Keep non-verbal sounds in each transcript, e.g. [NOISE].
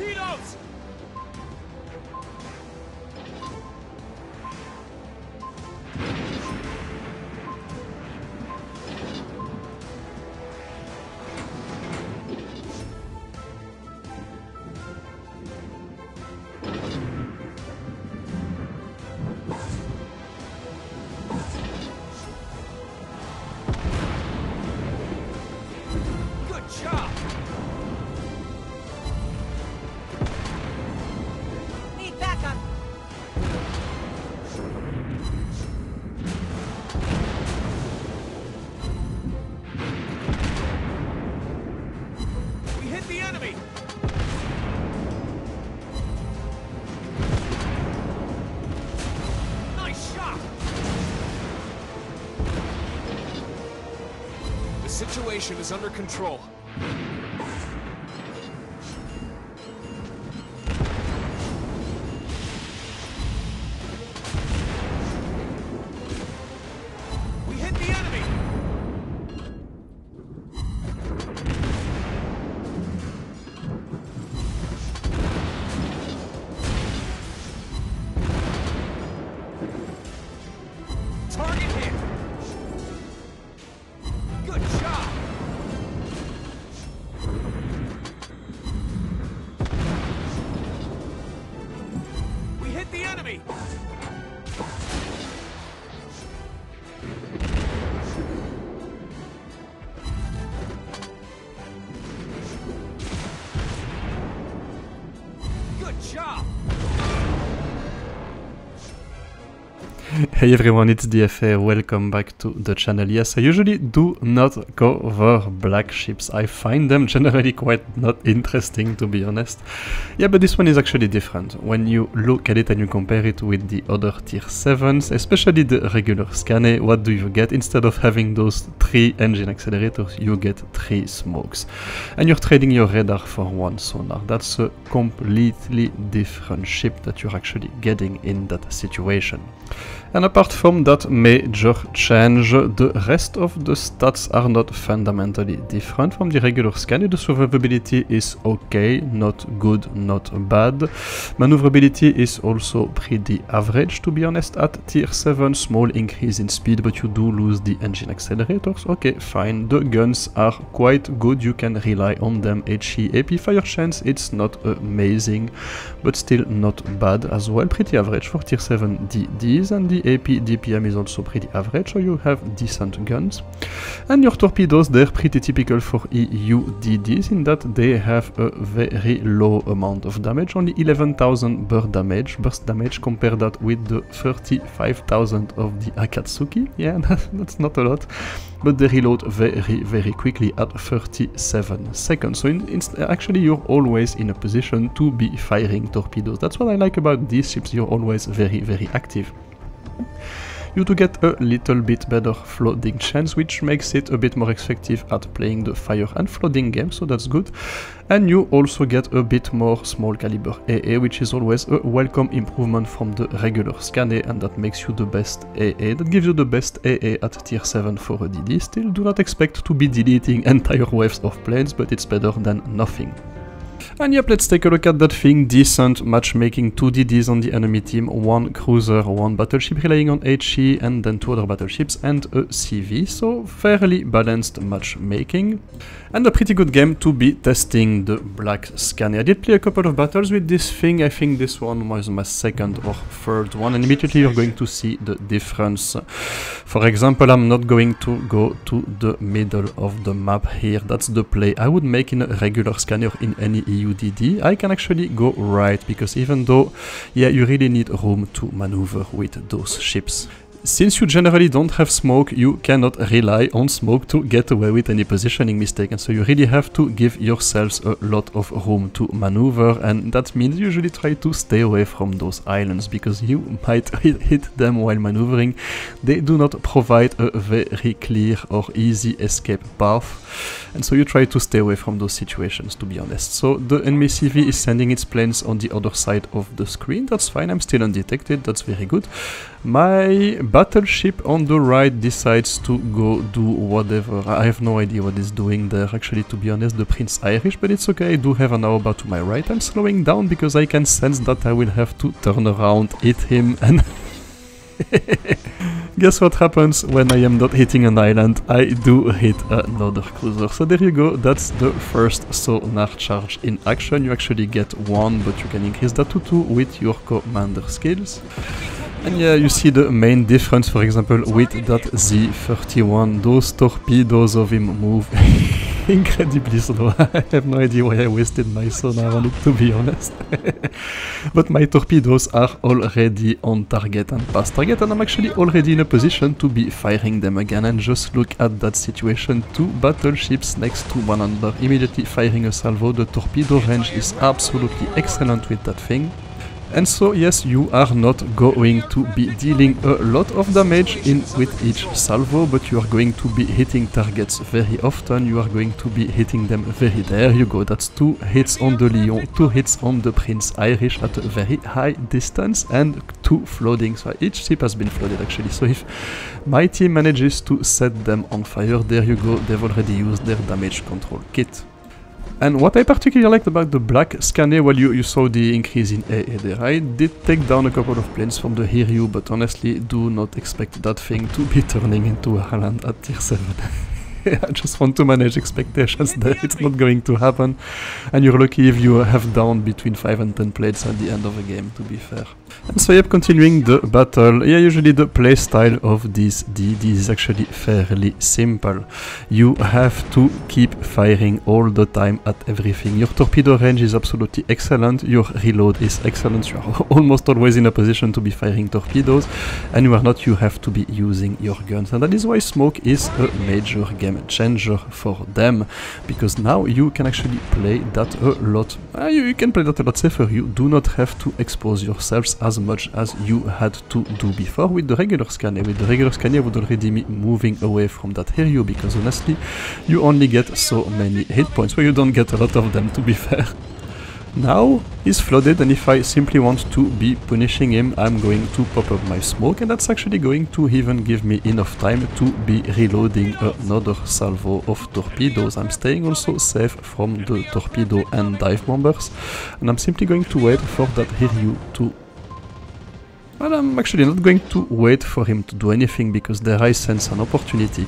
Torpedoes! Situation is under control. Job! Hey everyone, it's DFA, welcome back to the channel. Yes, I usually do not cover black ships. I find them [LAUGHS] generally quite not interesting to be honest. Yeah, but this one is actually different. When you look at it and you compare it with the other tier 7s, especially the regular Skane, what do you get? Instead of having those 3 engine accelerators, you get 3 smokes. And you're trading your radar for one sonar. That's a completely different ship that you're actually getting in that situation. And apart from that major change, the rest of the stats are not fundamentally different from the regular Skane. The survivability is okay, not good, not bad. Maneuverability is also pretty average to be honest at tier 7, small increase in speed but you do lose the engine accelerators. Okay, fine. The guns are quite good, you can rely on them. HE AP fire chance, it's not amazing, but still not bad as well. Pretty average for tier 7 DDs and the AP DPM is also pretty average, so you have decent guns. And your torpedoes, they're pretty typical for EUDDs in that they have a very low amount of damage, only 11,000 burst damage, burst damage, compare that with the 35,000 of the Akatsuki, yeah, [LAUGHS] that's not a lot, but they reload very, very quickly at 37 seconds, so in, in, actually you're always in a position to be firing torpedoes. That's what I like about these ships, you're always very, very active you do get a little bit better flooding chance, which makes it a bit more effective at playing the fire and flooding game, so that's good. And you also get a bit more small caliber AA, which is always a welcome improvement from the regular Skane, and that makes you the best AA. That gives you the best AA at tier 7 for a DD. Still, do not expect to be deleting [LAUGHS] entire waves of planes, but it's better than nothing. And yep, let's take a look at that thing. Decent matchmaking, 2 DDs on the enemy team, 1 cruiser, 1 battleship relying on HE, and then 2 other battleships and a CV, so fairly balanced matchmaking. And a pretty good game to be testing the Black Scania. I did play a couple of battles with this thing, I think this one was my second or third one, and immediately you're going to see the difference. For example, I'm not going to go to the middle of the map here, that's the play I would make in a regular Scania or in any EUDD, I can actually go right, because even though, yeah, you really need room to maneuver with those ships. Since you generally don't have smoke, you cannot rely on smoke to get away with any positioning mistake, and so you really have to give yourselves a lot of room to maneuver, and that means you usually try to stay away from those islands, because you [LAUGHS] might hit them while maneuvering. They do not provide a very clear or easy escape path, and so you try to stay away from those situations, to be honest. So the enemy CV is sending its planes on the other side of the screen, that's fine, I'm still undetected, that's very good. My battleship on the right decides to go do whatever. I have no idea what doing there, actually, to be honest, the Prince Irish, but it's okay, I do have an Aoba to my right. I'm slowing down because I can sense that I will have to turn around, hit him, and... [LAUGHS] Guess what happens when I am not hitting an island? I do hit another cruiser. So there you go, that's the first sonar charge in action. You actually get one, but you can increase that to two with your commander skills. And yeah, you see the main difference, for example, with that Z31. Those torpedoes of him move [LAUGHS] incredibly slow. [LAUGHS] I have no idea why I wasted my sonar on it, to be honest. [LAUGHS] but my torpedoes are already on target and past target, and I'm actually already in a position to be firing them again. And just look at that situation. Two battleships next to one another, immediately firing a salvo. The torpedo range is absolutely excellent with that thing. And so yes, you are not going to be dealing a lot of damage in with each salvo, but you are going to be hitting targets very often, you are going to be hitting them very... There you go, that's two hits on the Lion, two hits on the Prince Irish at a very high distance, and two flooding, so each ship has been flooded actually, so if my team manages to set them on fire, there you go, they've already used their damage control kit. And what I particularly liked about the black Skane, well you, you saw the increase in AA there, I did take down a couple of planes from the Hiryu, but honestly do not expect that thing to be [LAUGHS] turning into a Halland at tier 7. [LAUGHS] [LAUGHS] I just want to manage expectations that it's not going to happen. And you're lucky if you have down between 5 and 10 plates at the end of a game, to be fair. And so yep, continuing the battle, yeah, usually the playstyle of this DD is actually fairly simple. You have to keep firing all the time at everything. Your torpedo range is absolutely excellent, your reload is excellent, you are [LAUGHS] almost always in a position to be firing torpedoes, and you are not, you have to be using your guns. And that is why smoke is a major game changer for them, because now you can actually play that a lot, uh, you, you can play that a lot safer, you do not have to expose yourselves as much as you had to do before with the regular Skane. With the regular Skane would already be moving away from that Hiryu because honestly you only get so many hit points, where you don't get a lot of them to be [LAUGHS] fair. Now he's flooded and if I simply want to be punishing him I'm going to pop up my smoke and that's actually going to even give me enough time to be reloading another salvo of torpedoes. I'm staying also safe from the torpedo and dive bombers and I'm simply going to wait for that Hiryu to but I'm actually not going to wait for him to do anything because there I sense an opportunity.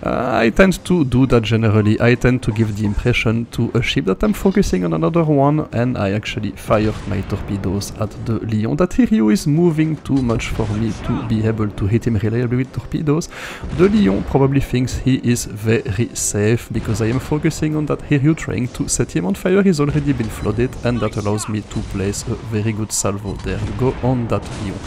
Uh, I tend to do that generally. I tend to give the impression to a ship that I'm focusing on another one and I actually fired my torpedoes at the Lion. That Hiryu is moving too much for me to be able to hit him reliably with torpedoes. The Lion probably thinks he is very safe because I am focusing on that Hiryu trying to set him on fire. He's already been flooded and that allows me to place a very good salvo. There you go on that Lion.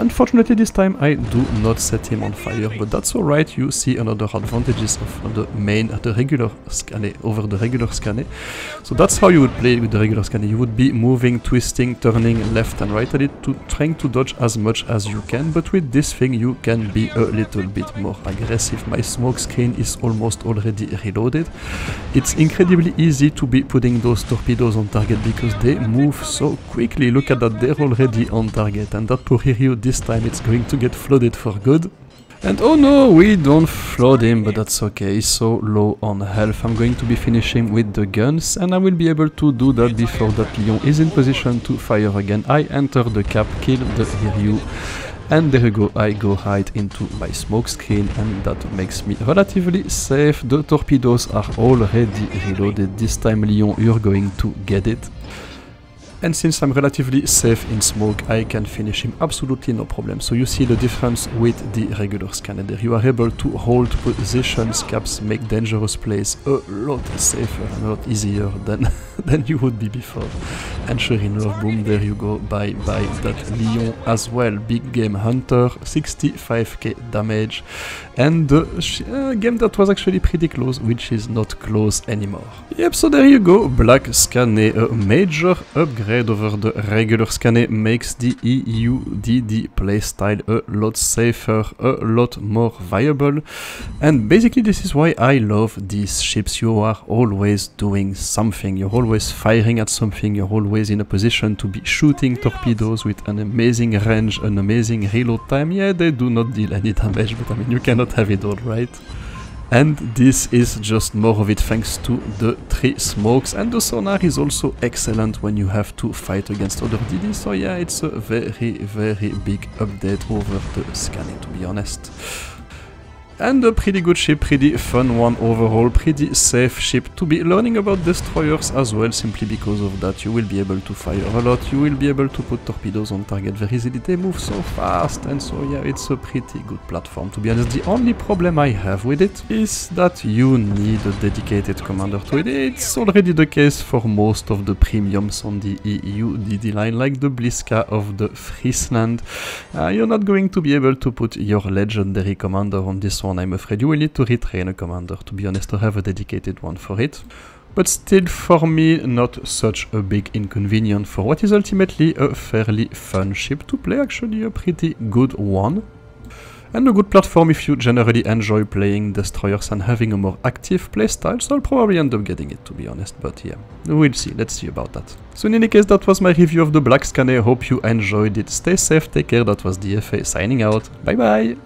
Unfortunately this time I do not set him on fire, but that's alright, you see another advantages of the main, the regular Skane over the regular Skane. So that's how you would play with the regular Skane, you would be moving, twisting, turning left and right at it, to trying to dodge as much as you can, but with this thing you can be a little bit more aggressive. My smoke screen is almost already reloaded. It's incredibly easy to be putting those torpedoes on target because they move so quickly, look at that, they're already on target, and that Hiryu this time it's going to get flooded for good. And oh no, we don't flood him, but that's okay, so low on health. I'm going to be finishing with the guns, and I will be able to do that before that Lion is in position to fire again. I enter the cap, kill the Hiryu, and there you go, I go hide into my smoke screen, and that makes me relatively safe. The torpedoes are already reloaded, this time Lion, you're going to get it. And since I'm relatively safe in smoke, I can finish him absolutely no problem. So you see the difference with the regular Skane. You are able to hold positions, caps, make dangerous plays a lot safer and a lot easier than, [LAUGHS] than you would be before. And sure enough, boom, there you go, bye bye that Lion as well. Big game hunter, 65k damage. And the uh, game that was actually pretty close, which is not close anymore. Yep, so there you go, Black Skane, a major upgrade upgrade over the regular Skane makes the EUDD playstyle a lot safer, a lot more viable. And basically this is why I love these ships. You are always doing something, you're always firing at something, you're always in a position to be shooting torpedoes with an amazing range, an amazing reload time. Yeah, they do not deal any [LAUGHS] damage, but I mean you cannot have it all, right? And this is just more of it thanks to the three smokes and the sonar is also excellent when you have to fight against other DD so yeah it's a very very big update over the scanning to be honest. And a pretty good ship, pretty fun one overall, pretty safe ship to be learning about destroyers as well, simply because of that you will be able to fire a lot, you will be able to put torpedoes on target very easily, they move so fast, and so yeah, it's a pretty good platform to be honest. The only problem I have with it is that you need a dedicated commander to it. It's already the case for most of the premiums on the EU DD line, like the Bliska of the Friesland. Uh, you're not going to be able to put your legendary commander on this one I'm afraid you will need to retrain a commander, to be honest, to have a dedicated one for it. But still, for me, not such a big inconvenience for what is ultimately a fairly fun ship to play, actually a pretty good one. And a good platform if you generally enjoy playing destroyers and having a more active playstyle, so I'll probably end up getting it to be honest, but yeah, we'll see, let's see about that. So in any case, that was my review of the Black Skane, hope you enjoyed it, stay safe, take care, that was DFA signing out, bye bye!